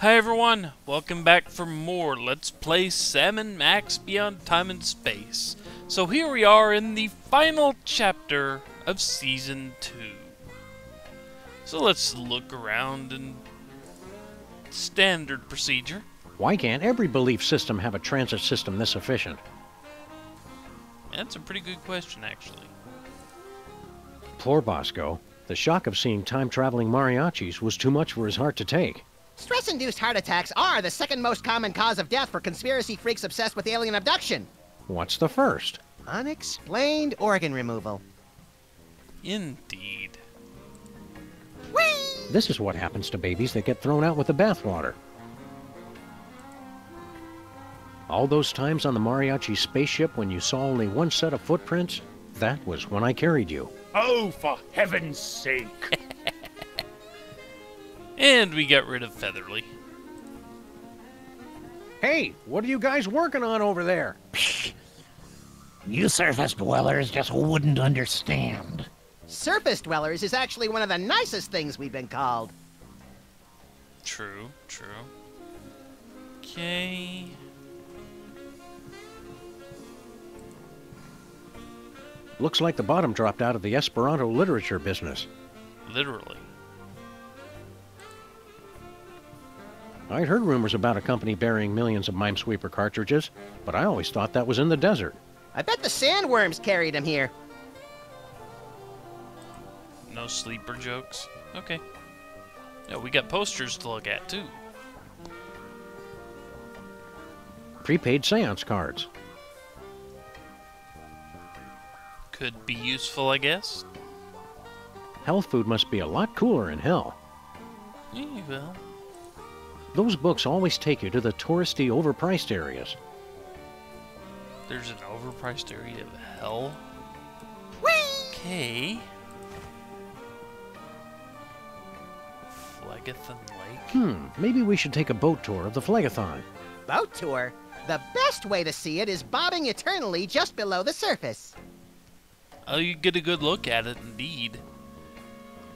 Hi everyone, welcome back for more Let's Play Sam and Max Beyond Time and Space. So here we are in the final chapter of Season 2. So let's look around and... Standard procedure. Why can't every belief system have a transit system this efficient? That's a pretty good question, actually. Poor Bosco. The shock of seeing time-traveling mariachis was too much for his heart to take. Stress-induced heart attacks are the second most common cause of death for conspiracy freaks obsessed with alien abduction. What's the first? Unexplained organ removal. Indeed. Whee! This is what happens to babies that get thrown out with the bathwater. All those times on the mariachi spaceship when you saw only one set of footprints, that was when I carried you. Oh, for heaven's sake! And we got rid of Featherly. Hey, what are you guys working on over there? You surface dwellers just wouldn't understand. Surface dwellers is actually one of the nicest things we've been called. True, true. Okay. Looks like the bottom dropped out of the Esperanto literature business. Literally. I'd heard rumors about a company burying millions of Minesweeper cartridges, but I always thought that was in the desert. I bet the sandworms carried them here. No sleeper jokes. Okay. Yeah, we got posters to look at too. Prepaid seance cards. Could be useful, I guess. Health food must be a lot cooler in hell. Yeah, well. Those books always take you to the touristy, overpriced areas. There's an overpriced area of hell. Whee! Okay. Phlegethon Lake. Hmm, maybe we should take a boat tour of the Phlegethon. Boat tour. The best way to see it is bobbing eternally just below the surface. Oh, you get a good look at it, indeed.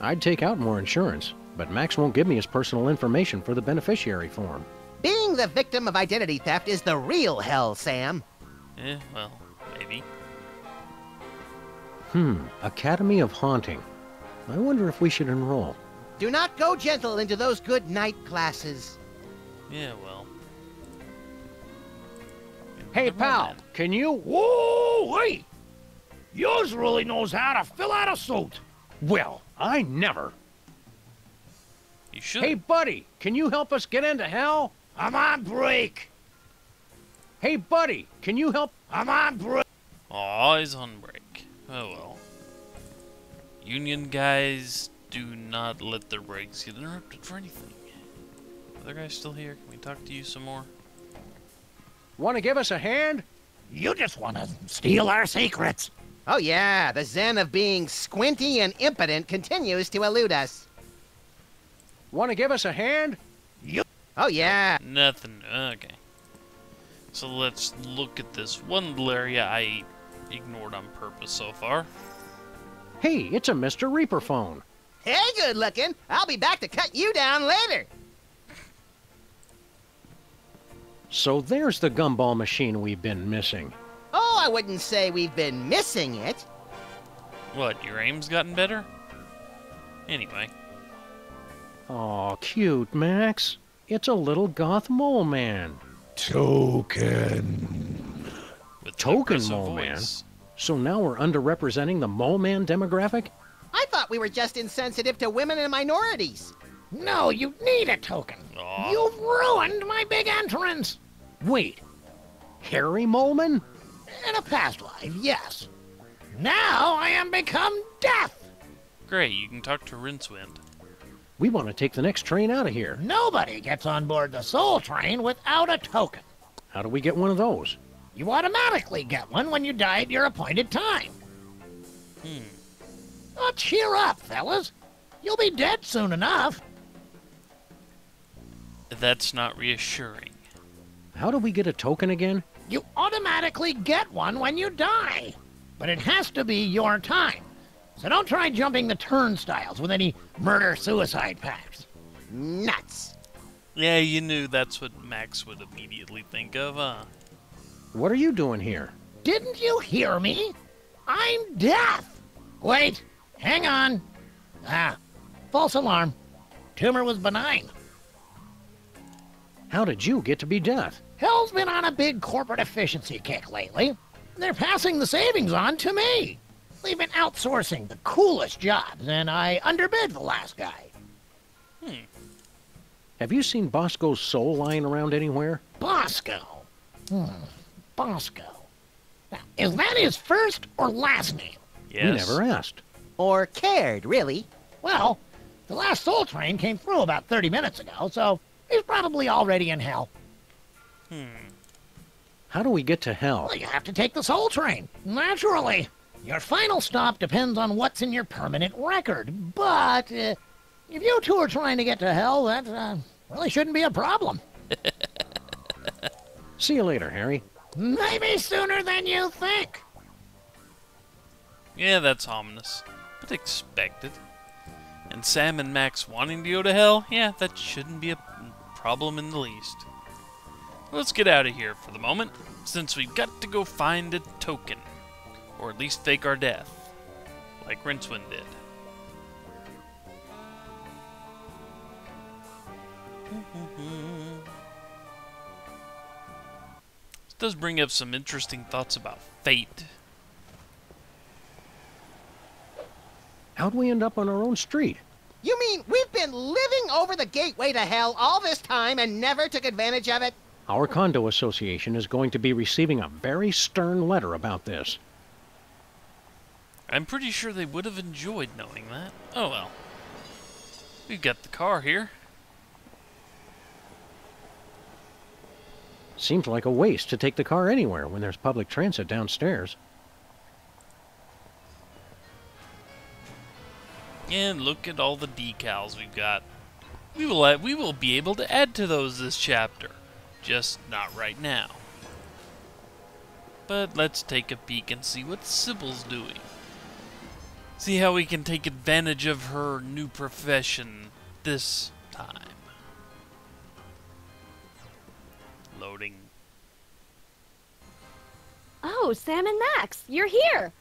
I'd take out more insurance, but Max won't give me his personal information for the beneficiary form. Being the victim of identity theft is the real hell, Sam. Eh, well, maybe. Hmm, Academy of Haunting. I wonder if we should enroll. Do not go gentle into those good night classes. Yeah, well. Hey, Never pal, mind. can you? Whoa, wait! Yours really knows how to fill out a suit. Well, I never. You should. Hey, buddy, can you help us get into hell? I'm on break. Hey, buddy, can you help? I'm on break. Aw, he's on break. Oh well. Union guys do not let their breaks get interrupted for anything. Other guys still here? Can we talk to you some more? Want to give us a hand? You just want to steal our secrets. Oh yeah, the zen of being squinty and impotent continues to elude us. Want to give us a hand? Oh yeah, Nothing. Okay. So let's look at this one little area I ignored on purpose so far. Hey, it's a Mr. Reaper phone. hey good looking. I'll be back to cut you down later. So there's the gumball machine we've been missing. Oh, I wouldn't say we've been missing it. What, your aim's gotten better? Anyway, Aw, cute, Max. It's a little goth mole man. Token. with Token aggressive mole man? So now we're underrepresenting the mole man demographic? I thought we were just insensitive to women and minorities. No, you need a token. Aw. You've ruined my big entrance. Wait, Harry Moleman? In a past life, yes. Now I am become death. Great, you can talk to Rincewind. We want to take the next train out of here. Nobody gets on board the Soul Train without a token. How do we get one of those? You automatically get one when you die at your appointed time. Hmm. Oh, cheer up, fellas. You'll be dead soon enough. That's not reassuring. How do we get a token again? You automatically get one when you die. But it has to be your time. So don't try jumping the turnstiles with any murder-suicide pacts. Nuts. Yeah, you knew that's what Max would immediately think of, huh? What are you doing here? Didn't you hear me? I'm deaf. Wait, hang on. Ah, false alarm. Tumor was benign. How did you get to be deaf? Hell's been on a big corporate efficiency kick lately. They're passing the savings on to me. They've been outsourcing the coolest jobs, and I underbid the last guy. Have you seen Bosco's soul lying around anywhere? Bosco. Hmm, Bosco. Now, is that his first or last name? Yes. We never asked. Or cared, really. Well, the last soul train came through about 30 minutes ago, so he's probably already in hell. Hmm. How do we get to hell? Well, you have to take the soul train. Naturally. Your final stop depends on what's in your permanent record. But uh, if you two are trying to get to hell, that uh, really shouldn't be a problem. See you later, Harry. Maybe sooner than you think. Yeah, that's ominous, but expected. And Sam and Max wanting to go to hell? Yeah, that shouldn't be a problem in the least. Let's get out of here for the moment, since we've got to go find a token. Or at least fake our death, like Rincewind did. This does bring up some interesting thoughts about fate. How'd we end up on our own street? You mean we've been living over the gateway to hell all this time and never took advantage of it? Our condo association is going to be receiving a very stern letter about this. I'm pretty sure they would have enjoyed knowing that. Oh well. We've got the car here. Seems like a waste to take the car anywhere when there's public transit downstairs. And look at all the decals we've got. We will add, we will be able to add to those this chapter, just not right now. But let's take a peek and see what Sybil's doing. See how we can take advantage of her new profession this time. Loading. Oh, Sam and Max, you're here.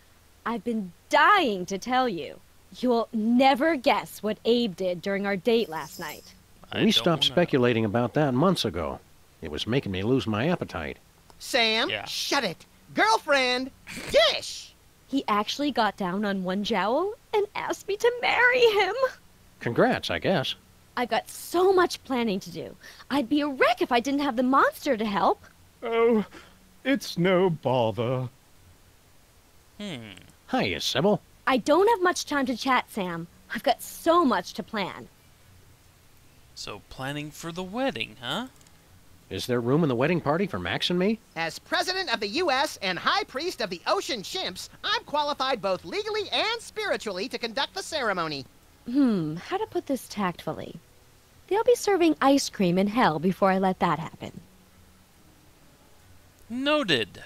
I've been dying to tell you. You'll never guess what Abe did during our date last night. I we stopped know. speculating about that months ago. It was making me lose my appetite. Sam, Yeah. shut it. Girlfriend, dish. He actually got down on one jowl and asked me to marry him. Congrats, I guess. I've got so much planning to do. I'd be a wreck if I didn't have the monster to help. Oh, it's no bother. Hmm. Hiya, Sybil. I don't have much time to chat, Sam. I've got so much to plan. So planning for the wedding, huh? Is there room in the wedding party for Max and me? As president of the U.S. and high priest of the ocean chimps, I'm qualified both legally and spiritually to conduct the ceremony. Hmm, how to put this tactfully? They'll be serving ice cream in hell before I let that happen. Noted.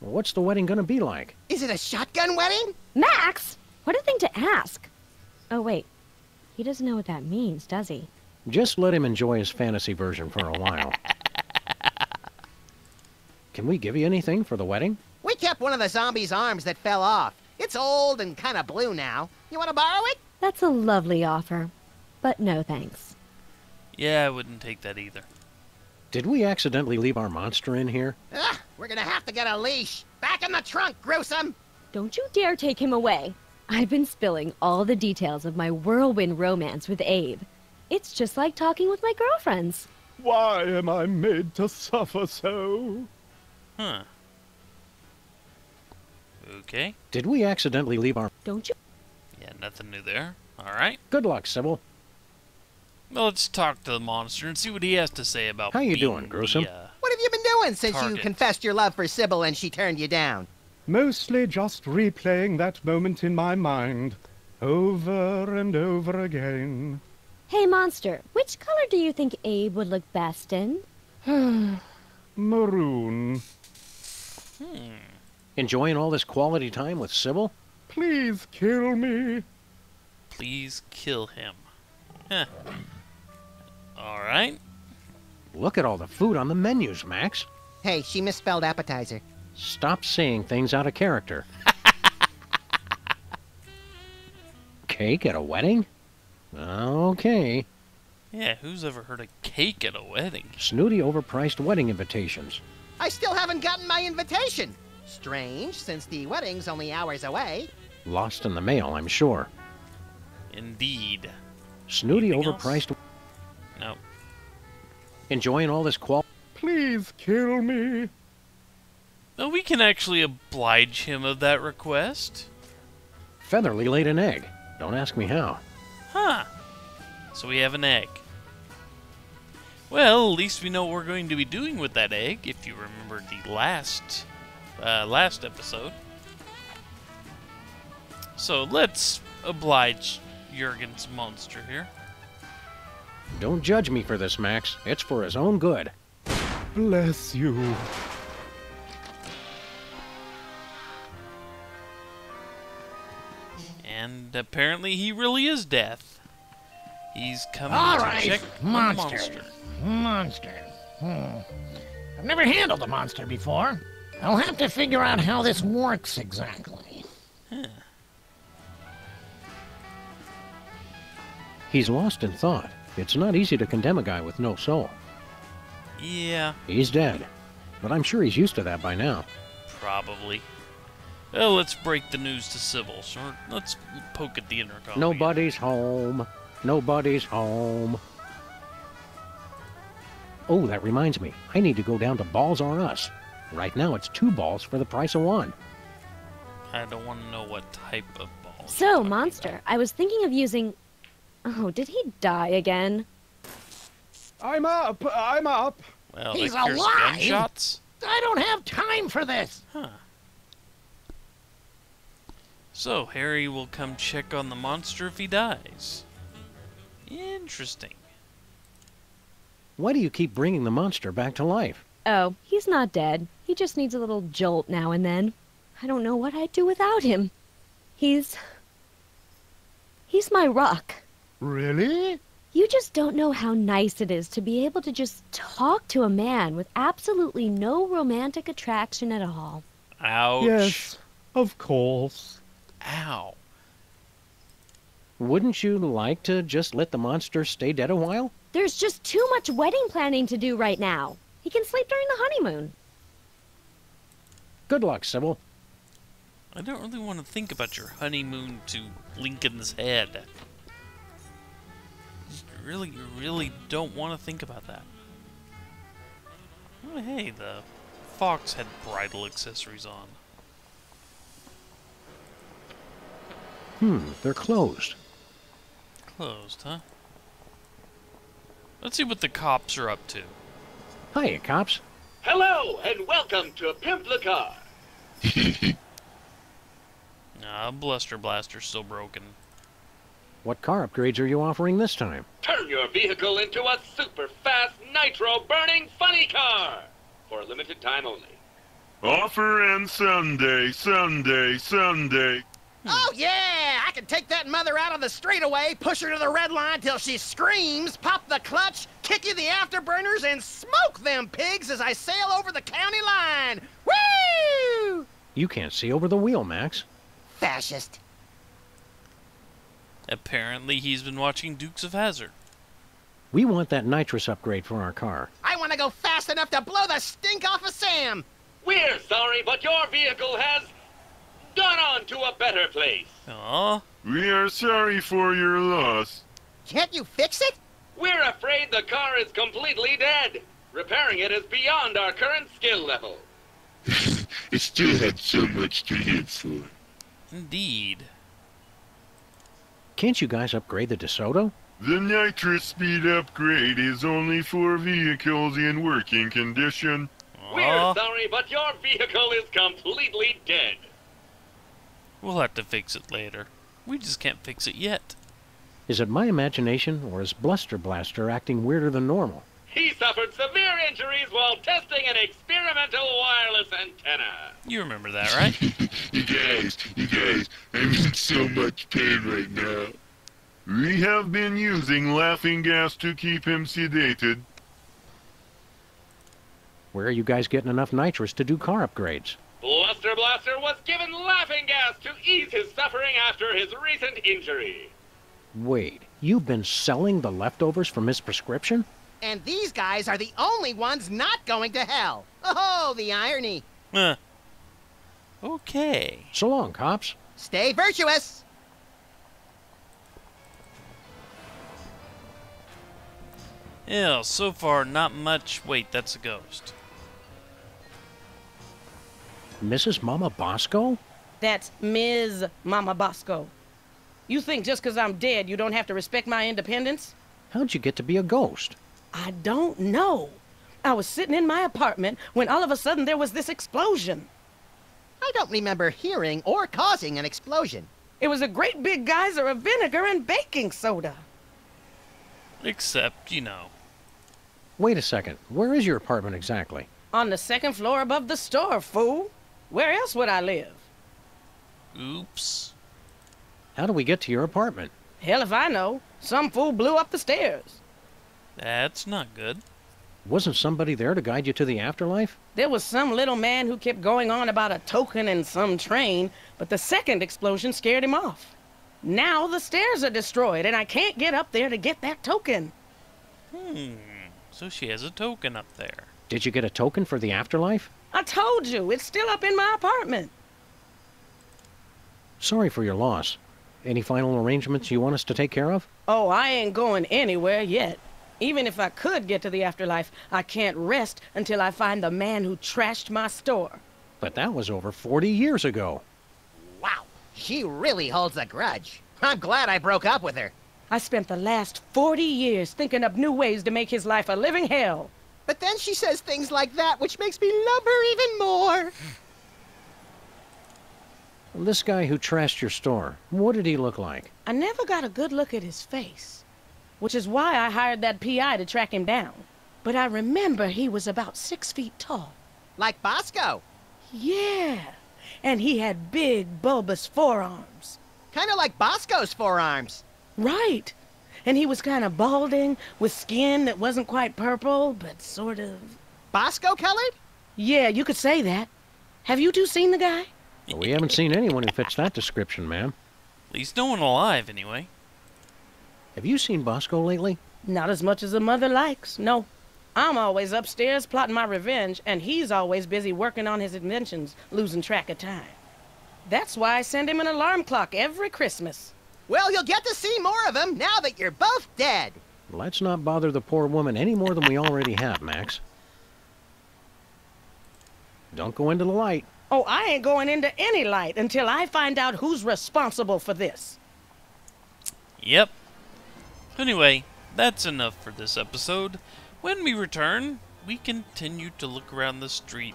Well, what's the wedding gonna be like? Is it a shotgun wedding? Max! What a thing to ask! Oh, wait. He doesn't know what that means, does he? Just let him enjoy his fantasy version for a while. Can we give you anything for the wedding? We kept one of the zombies' arms that fell off. It's old and kind of blue now. You want to borrow it? That's a lovely offer. But no thanks. Yeah, I wouldn't take that either. Did we accidentally leave our monster in here? Ugh, we're gonna have to get a leash. Back in the trunk, gruesome. Don't you dare take him away. I've been spilling all the details of my whirlwind romance with Abe. It's just like talking with my girlfriends. Why am I made to suffer so? Huh. Okay. Did we accidentally leave our... Don't you? Yeah, nothing new there. Alright. Good luck, Sybil. Well, let's talk to the monster and see what he has to say about How you doing, Gruesome? the, uh, What have you been doing since you confessed your love for Sybil and she turned you down? Mostly just replaying that moment in my mind. Over and over again. Hey, monster, which color do you think Abe would look best in? Maroon. hmm. Enjoying all this quality time with Sybil? Please kill me. Please kill him. Huh. Alright. Look at all the food on the menus, Max. Hey, she misspelled appetizer. Stop saying things out of character. Cake at a wedding? Okay. Yeah, who's ever heard of cake at a wedding? Snooty overpriced wedding invitations. I still haven't gotten my invitation. Strange, since the wedding's only hours away. Lost in the mail, I'm sure. Indeed. Snooty Anything else? overpriced. No. Enjoying all this qual. Please kill me. No, we can actually oblige him of that request. Featherly laid an egg. Don't ask me how. Huh. So we have an egg. Well, at least we know what we're going to be doing with that egg, if you remember the last uh, last episode. So let's oblige Jurgen's monster here. Don't judge me for this, Max. It's for his own good. Bless you. And apparently he really is death. He's coming All to right, check on the monster. monster. Monster. Hmm. I've never handled a monster before. I'll have to figure out how this works exactly. He's lost in thought. It's not easy to condemn a guy with no soul. Yeah, He's dead. But I'm sure he's used to that by now. probably. Well, let's break the news to Sybil. So let's poke at the intercom. again. Nobody's home. Nobody's home. Oh, that reminds me. I need to go down to Balls R Us. Right now it's two balls for the price of one. I don't want to know what type of ball. So, Monster, I was thinking of using. Oh, did he die again? I'm up. I'm up. Well, He's that cures alive! gunshots. I don't have time for this. Huh. So Harry will come check on the monster if he dies. Interesting. Why do you keep bringing the monster back to life? Oh, he's not dead. He just needs a little jolt now and then. I don't know what I'd do without him. He's. He's my rock. Really? You just don't know how nice it is to be able to just talk to a man with absolutely no romantic attraction at all. Ouch. Yes, of course. Ow. Wouldn't you like to just let the monster stay dead a while? There's just too much wedding planning to do right now. He can sleep during the honeymoon. Good luck, Sybil. I don't really want to think about your honeymoon to Lincoln's head. Just really, really don't want to think about that. Oh, hey, the fox had bridal accessories on. Hmm, they're closed. Closed, huh? Let's see what the cops are up to. Hiya, cops. Hello and welcome to Pimp the Car. Ah, Bluster Blaster's still broken. What car upgrades are you offering this time? Turn your vehicle into a super fast nitro burning funny car for a limited time only. Offer and Sunday, Sunday, Sunday. Hmm. Oh, yeah! I can take that mother out on the straightaway, push her to the red line till she screams, pop the clutch, kick you the afterburners, and smoke them pigs as I sail over the county line! Woo! You can't see over the wheel, Max. Fascist. Apparently, he's been watching Dukes of Hazzard. We want that nitrous upgrade for our car. I want to go fast enough to blow the stink off of Sam! We're sorry, but your vehicle has gone on to a better place. Aw, We are sorry for your loss. Can't you fix it? We're afraid the car is completely dead. Repairing it is beyond our current skill level. It still had so much to live for. indeed. Can't you guys upgrade the DeSoto? The nitrous speed upgrade is only for vehicles in working condition. We're sorry, but your vehicle is completely dead. We'll have to fix it later. We just can't fix it yet. Is it my imagination, or is Bluster Blaster acting weirder than normal? He suffered severe injuries while testing an experimental wireless antenna. You remember that, right? You guys, you guys, I'm in so much pain right now. We have been using laughing gas to keep him sedated. Where are you guys getting enough nitrous to do car upgrades? Bluster Blaster was given laughing gas to ease his suffering after his recent injury. Wait, you've been selling the leftovers from his prescription? And these guys are the only ones not going to hell. Oh, the irony. Huh. Okay. So long, cops. Stay virtuous. Yeah, so far not much. Wait, that's a ghost. Mrs. Mama Bosco? That's Ms. Mama Bosco. You think just 'cause I'm dead you don't have to respect my independence? How'd you get to be a ghost? I don't know. I was sitting in my apartment when all of a sudden there was this explosion. I don't remember hearing or causing an explosion. It was a great big geyser of vinegar and baking soda. Except, you know. Wait a second. Where is your apartment exactly? On the second floor above the store, fool. Where else would I live? Oops. How do we get to your apartment? Hell if I know. Some fool blew up the stairs. That's not good. Wasn't somebody there to guide you to the afterlife? There was some little man who kept going on about a token and some train, but the second explosion scared him off. Now the stairs are destroyed, and I can't get up there to get that token. Hmm. So she has a token up there. Did you get a token for the afterlife? I told you, it's still up in my apartment. Sorry for your loss. Any final arrangements you want us to take care of? Oh, I ain't going anywhere yet. Even if I could get to the afterlife, I can't rest until I find the man who trashed my store. But that was over 40 years ago. Wow, she really holds a grudge. I'm glad I broke up with her. I spent the last 40 years thinking up new ways to make his life a living hell. But then she says things like that, which makes me love her even more. This guy who trashed your store, what did he look like? I never got a good look at his face, which is why I hired that PI to track him down. But I remember he was about six feet tall. Like Bosco. Yeah, and he had big, bulbous forearms. Kind of like Bosco's forearms. Right. And he was kind of balding, with skin that wasn't quite purple, but sort of... Bosco colored? Yeah, you could say that. Have you two seen the guy? We haven't seen anyone who fits that description, ma'am. At least no one alive, anyway. Have you seen Bosco lately? Not as much as a mother likes, no. I'm always upstairs plotting my revenge, and he's always busy working on his inventions, losing track of time. That's why I send him an alarm clock every Christmas. Well, you'll get to see more of him now that you're both dead. Let's not bother the poor woman any more than we already have, Max. Don't go into the light. Oh, I ain't going into any light until I find out who's responsible for this. Yep. Anyway, that's enough for this episode. When we return, we continue to look around the street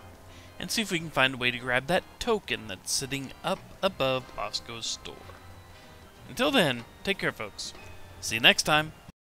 and see if we can find a way to grab that token that's sitting up above Bosco's store. Until then, take care, folks. See you next time.